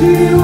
partiu.